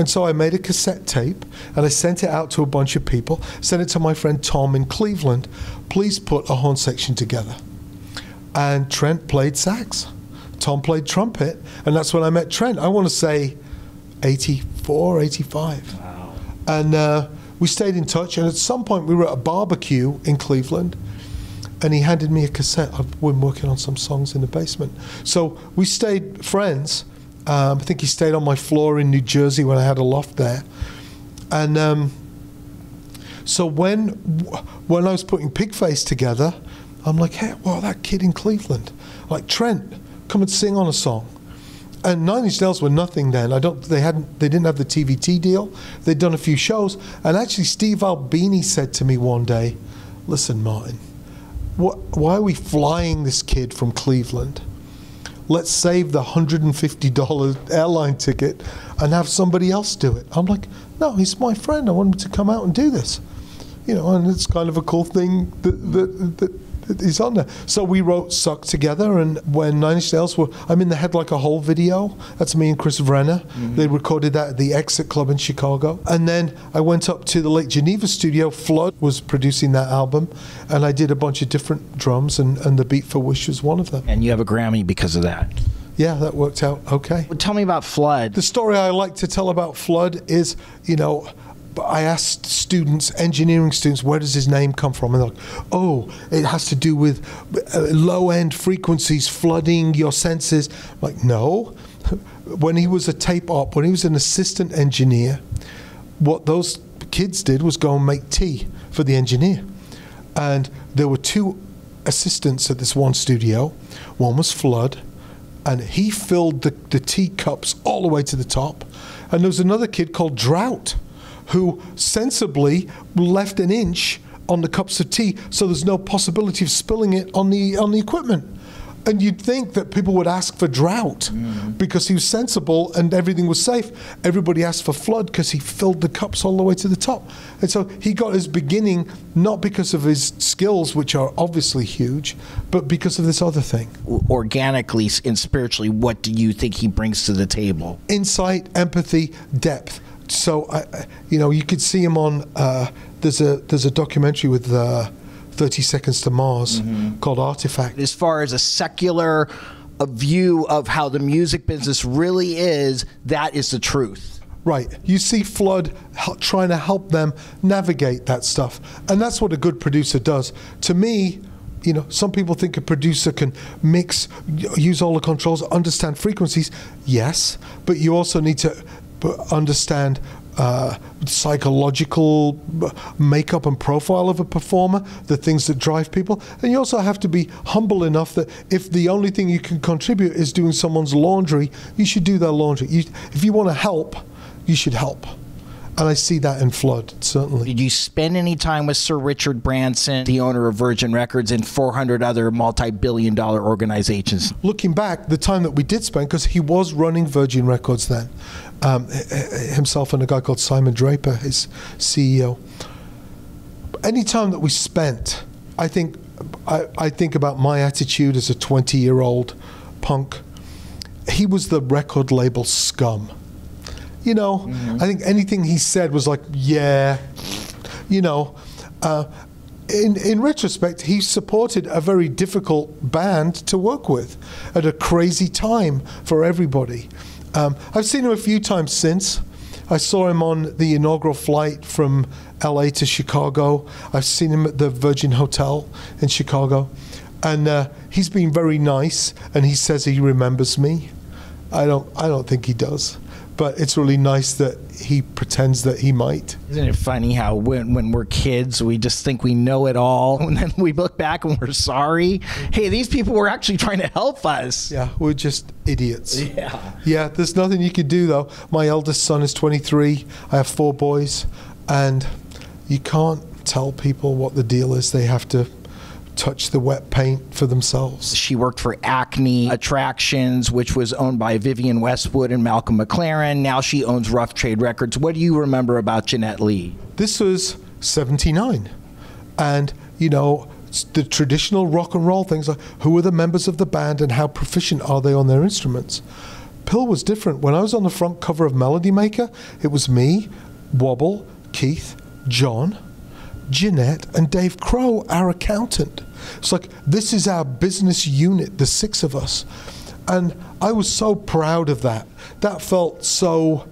And so I made a cassette tape and I sent it out to a bunch of people, sent it to my friend Tom in Cleveland. Please put a horn section together. And Trent played sax. Tom played trumpet. And that's when I met Trent. I want to say 84, 85. Wow. And uh, we stayed in touch. And at some point, we were at a barbecue in Cleveland. And he handed me a cassette. I've been working on some songs in the basement. So we stayed friends. Um, I think he stayed on my floor in New Jersey when I had a loft there. And um, so when when I was putting Pigface together, I'm like, hey, well, that kid in Cleveland, like Trent, come and sing on a song. And Nine Inch Nails were nothing then. I don't. They hadn't. They didn't have the TVT deal. They'd done a few shows. And actually, Steve Albini said to me one day, "Listen, Martin, what, why are we flying this kid from Cleveland?" Let's save the $150 airline ticket and have somebody else do it. I'm like, no, he's my friend. I want him to come out and do this. You know, and it's kind of a cool thing that, that, that, he's on there. So we wrote Suck together, and when Nine Inch Nails were, I'm in the Head Like a Hole video. That's me and Chris Vrenna. Mm-hmm. They recorded that at the Exit Club in Chicago. And then I went up to the Lake Geneva studio. Flood was producing that album, and I did a bunch of different drums, and, and The Beat for Wish was one of them. And you have a Grammy because of that yeah, that worked out okay. Well, tell me about Flood. The story I like to tell about Flood is, you know, I asked students, engineering students, where does his name come from? And they're like, oh, it has to do with uh, low end frequencies flooding your senses. I'm like, no. when he was a tape op, when he was an assistant engineer, what those kids did was go and make tea for the engineer. And there were two assistants at this one studio. One was Flood, and he filled the, the teacups all the way to the top. And there was another kid called Drought who sensibly left an inch on the cups of tea so there's no possibility of spilling it on the on the equipment. And you'd think that people would ask for drought mm. because he was sensible and everything was safe. Everybody asked for flood because he filled the cups all the way to the top. And so he got his beginning not because of his skills, which are obviously huge, but because of this other thing. Organically and spiritually, what do you think he brings to the table? Insight, empathy, depth so I, you know, you could see him on. Uh, there's a there's a documentary with uh, 30 Seconds to Mars called Artifact. as far as a secular a view of how the music business really is, that is the truth. Right. You see Flood trying to help them navigate that stuff. And that's what a good producer does. To me, you know, some people think a producer can mix, use all the controls, understand frequencies. Yes. But you also need to understand uh, psychological makeup and profile of a performer, the things that drive people. And you also have to be humble enough that if the only thing you can contribute is doing someone's laundry, you should do their laundry. You, if you want to help, you should help. And I see that in Flood, certainly. Did you spend any time with Sir Richard Branson, the owner of Virgin Records, and 400 other multi billion dollar organizations? Looking back, the time that we did spend, because he was running Virgin Records then, um, himself and a guy called Simon Draper, his CEO. Any time that we spent, I think, I, I think about my attitude as a 20 year old punk. He was the record label scum. You know, I think anything he said was like, yeah, you know. Uh, in, in retrospect, he supported a very difficult band to work with at a crazy time for everybody. Um, I've seen him a few times since. I saw him on the inaugural flight from LA to Chicago. I've seen him at the Virgin Hotel in Chicago. And uh, he's been very nice, and he says he remembers me. I don't, I don't think he does. But it's really nice that he pretends that he might. Isn't it funny how when, when we're kids, we just think we know it all, and then we look back and we're sorry? Hey, these people were actually trying to help us. Yeah, we're just idiots. Yeah. Yeah, there's nothing you can do though. My eldest son is 23. I have four boys, and you can't tell people what the deal is. They have to touch the wet paint for themselves. She worked for Acme Attractions, which was owned by Vivienne Westwood and Malcolm McLaren. Now she owns Rough Trade Records. What do you remember about Jeanette Lee? This was 79. And, you know, the traditional rock and roll things like who are the members of the band and how proficient are they on their instruments. PIL was different. When I was on the front cover of Melody Maker, it was me, Wobble, Keith, John, Jeanette, and Dave Crowe, our accountant. It's like, this is our business unit, the six of us. And I was so proud of that. That felt so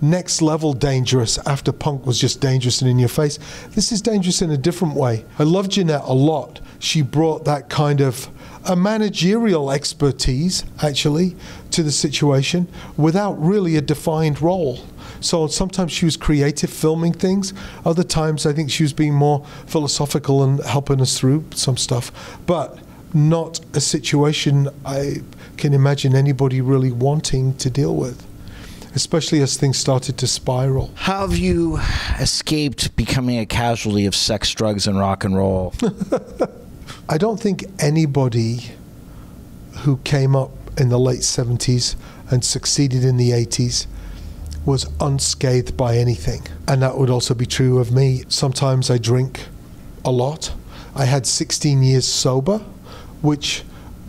next level dangerous after punk was just dangerous and in your face. This is dangerous in a different way. I love Jeanette a lot. She brought that kind of a managerial expertise, actually, to the situation without really a defined role. So sometimes she was creative, filming things. Other times, I think she was being more philosophical and helping us through some stuff. But not a situation I can imagine anybody really wanting to deal with, especially as things started to spiral. How have you escaped becoming a casualty of sex, drugs, and rock and roll? I don't think anybody who came up in the late 70s and succeeded in the 80s was unscathed by anything. And that would also be true of me. Sometimes I drink a lot. I had 16 years sober, which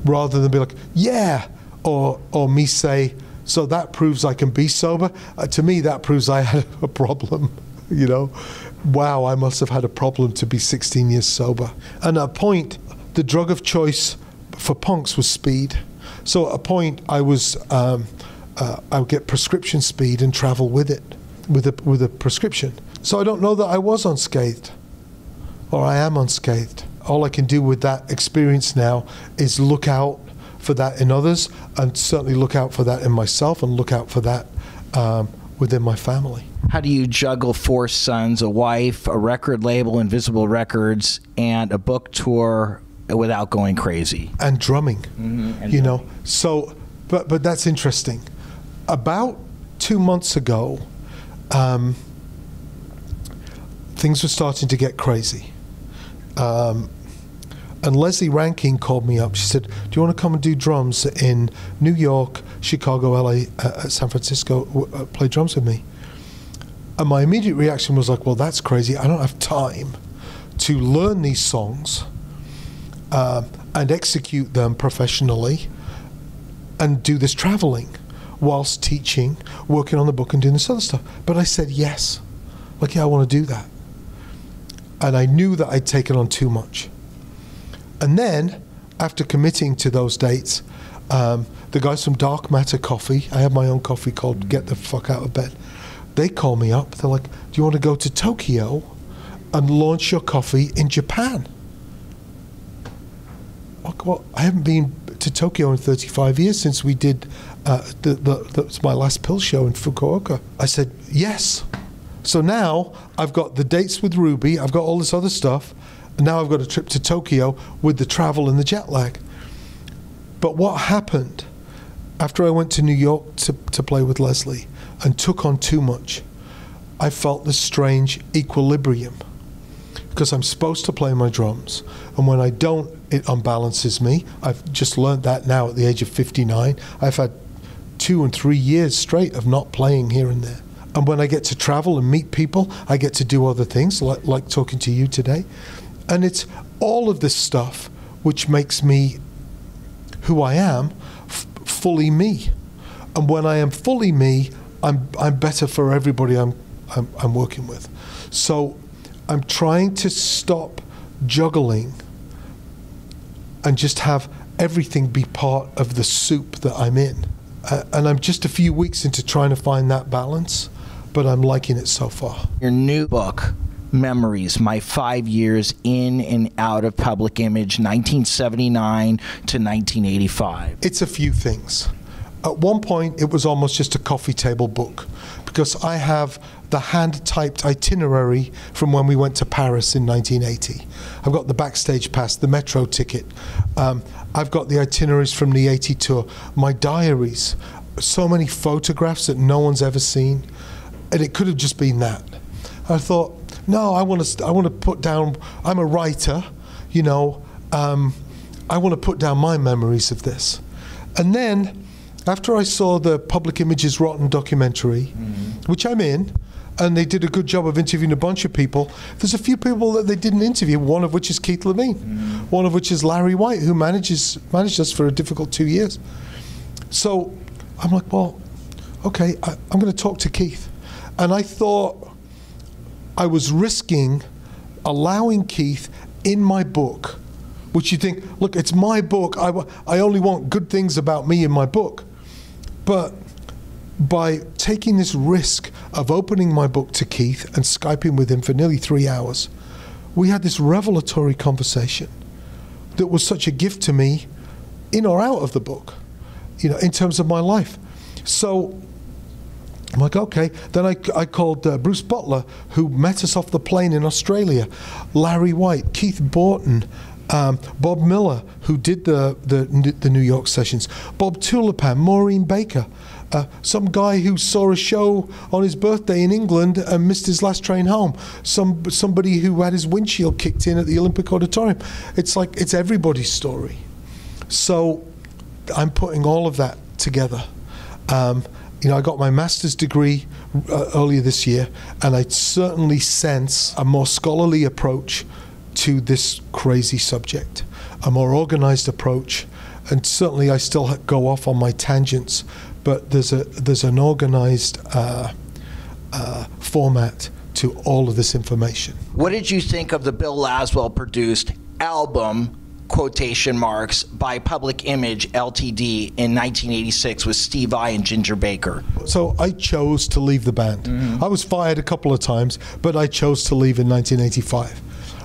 rather than be like, yeah, or, or me say, so that proves I can be sober, uh, to me, that proves I had a problem, you know? Wow, I must have had a problem to be 16 years sober. And at a point, the drug of choice for punks was speed. So at a point, I was um, uh, I would get prescription speed and travel with it, with a with a prescription. So I don't know that I was unscathed, or I am unscathed. All I can do with that experience now is look out for that in others, and certainly look out for that in myself, and look out for that um, within my family. How do you juggle four sons, a wife, a record label, Invisible Records, and a book tour without going crazy? and drumming. and you know, so but but that's interesting. About two months ago, um, things were starting to get crazy. Um, and Lesley Rankine called me up. She said, "Do you want to come and do drums in New York, Chicago, LA, uh, San Francisco? Uh, play drums with me." And my immediate reaction was like, "Well, that's crazy. I don't have time to learn these songs." um, and execute them professionally and do this traveling. Whilst teaching, working on the book, and doing this other stuff. But I said yes. Like, yeah, I want to do that. And I knew that I'd taken on too much. And then, after committing to those dates, um, the guys from Dark Matter Coffee, I have my own coffee called Get the Fuck Out of Bed. They call me up. They're like, Do you want to go to Tokyo and launch your coffee in Japan? Like, well, I haven't been to Tokyo in 35 years since we did uh, the, the, my last PIL show in Fukuoka. I said, Yes. So now I've got the dates with Ruby, I've got all this other stuff, and now I've got a trip to Tokyo with the travel and the jet lag. But what happened after I went to New York to, to play with Lesley and took on too much? I felt this strange equilibrium because I'm supposed to play my drums, and when I don't, it unbalances me. I've just learned that now at the age of 59. I've had two and three years straight of not playing here and there. And when I get to travel and meet people, I get to do other things, like, like talking to you today. And it's all of this stuff which makes me who I am, f- fully me. And when I am fully me, I'm, I'm better for everybody I'm, I'm, I'm working with. So I'm trying to stop juggling and just have everything be part of the soup that I'm in. Uh, and I'm just a few weeks into trying to find that balance, but I'm liking it so far. Your new book, Memories My Five Years in and Out of Public Image, 1979 to 1985. It's a few things. At one point, it was almost just a coffee table book because I have the hand typed itinerary from when we went to Paris in 1980. I've got the backstage pass, the metro ticket. Um, I've got the itineraries from the 80 tour, my diaries, so many photographs that no one's ever seen. And it could have just been that. I thought, no, I want to, I want to put down, I'm a writer, you know, um, I want to put down my memories of this. And then, after I saw the Public Images Rotten documentary, mm-hmm. which I'm in, and they did a good job of interviewing a bunch of people. There's a few people that they didn't interview. One of which is Keith Levene, Mm. One of which is Larry White, who manages managed us for a difficult two years. So I'm like, well, okay, I, I'm going to talk to Keith, and I thought I was risking allowing Keith in my book, which you think, look, it's my book. I, I only want good things about me in my book, but by taking this risk of opening my book to Keith and Skyping with him for nearly three hours, we had this revelatory conversation that was such a gift to me in or out of the book, you know, in terms of my life. So I'm like, okay. Then I, I called uh, Bruce Butler, who met us off the plane in Australia, Larry White, Keith Borton, um, Bob Miller, who did the, the, the New York sessions, Bob Tulipan, Maureen Baker, uh, some guy who saw a show on his birthday in England and missed his last train home. Some somebody who had his windshield kicked in at the Olympic Auditorium. It's like it's everybody's story. So I'm putting all of that together. Um, you know, I got my master's degree uh, earlier this year, and I certainly sense a more scholarly approach to this crazy subject, a more organized approach, and certainly I still go off on my tangents, but there's a there's an organized uh, uh, format to all of this information. What did you think of the Bill Laswell produced album? Quotation marks by Public Image Ltd. in 1986 with Steve Vai and Ginger Baker. So I chose to leave the band. Mm-hmm. I was fired a couple of times, but I chose to leave in 1985.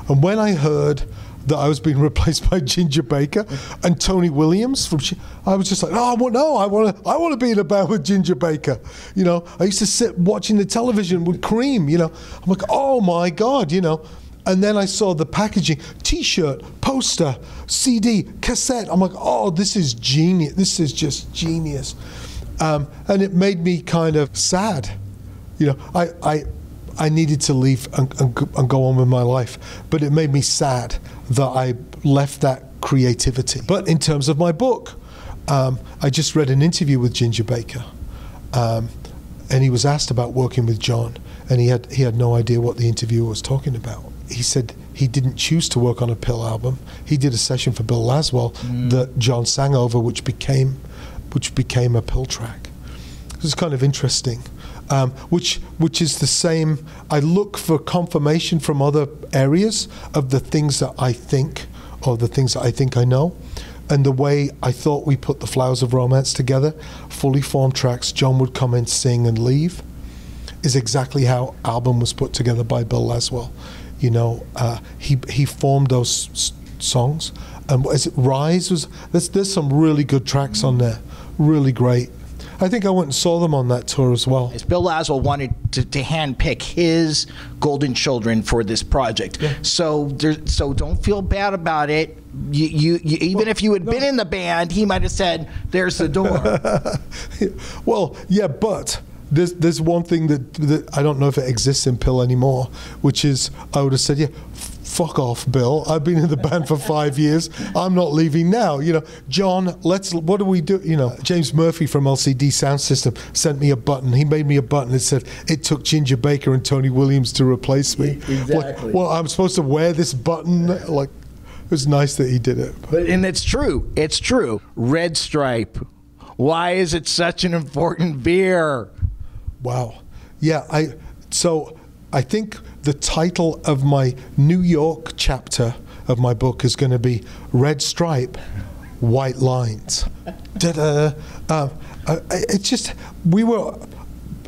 And when I heard that I was being replaced by Ginger Baker and Tony Williams from. I was just like, oh well, no, I want to, I want to be in a band with Ginger Baker. You know, I used to sit watching the television with Cream. You know, I'm like, oh my god, you know. And then I saw the packaging T shirt, poster, CD, cassette. I'm like, oh, this is genius. This is just genius. Um, and it made me kind of sad. You know, I, I, I needed to leave and, and, and, go on with my life. But it made me sad that I left that creativity. But in terms of my book, um, I just read an interview with Ginger Baker. Um, and he was asked about working with John, and he had, he had no idea what the interviewer was talking about. He said he didn't choose to work on a PIL album. He did a session for Bill Laswell mm. that John sang over, which became, which became a PIL track. It's kind of interesting. Um, which which is the same. I look for confirmation from other areas of the things that I think, or the things that I think I know, and the way I thought we put the Flowers of Romance together, fully formed tracks. John would come in, sing, and leave. Is exactly how album was put together by Bill Laswell. You know, uh, he he formed those songs, and is it Rise was there's there's some really good tracks on there, really great. I think I went and saw them on that tour as well. As Bill Laswell wanted to, to handpick his golden children for this project. Yeah. So there, so don't feel bad about it. You, you, you even if you had been in the band, he might have said, "There's the door." well, yeah, but there's there's one thing that, that I don't know if it exists in PIL anymore, which is I would have said, yeah, fuck off, Bill. I've been in the band for five years. I'm not leaving now. You know, John, let's. What do we do? You know, James Murphy from LCD Soundsystem sent me a button. He made me a button that said it took Ginger Baker and Tony Williams to replace me. Exactly. Well, well, I'm supposed to wear this button. Like, it was nice that he did it. But and it's true. It's true. Red Stripe. Why is it such an important beer? Wow. Yeah, I so I think the title of my New York chapter of my book is going to be Red Stripe, White Lines. I- it's just we were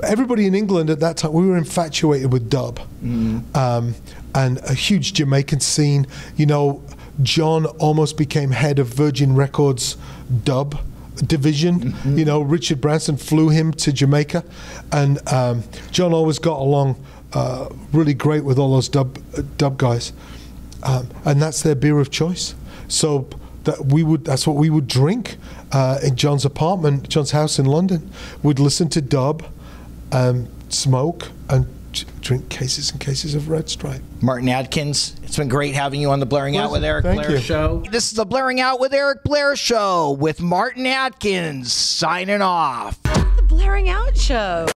everybody in England at that time we were infatuated with dub, um, and a huge Jamaican scene. You know, John almost became head of Virgin Records dub division. You know, Richard Branson flew him to Jamaica, and um, John always got along uh, really great with all those dub uh, dub guys, um, and that's their beer of choice. So that we would that's what we would drink uh, in John's apartment, John's house in London. We'd listen to dub, um, smoke, and drink cases and cases of Red Stripe. Martin Atkins, it's been great having you on the Blairing Out with Eric Thank Blair you. show. This is the Blairing Out with Eric Blair show with Martin Atkins signing off. The Blairing Out Show.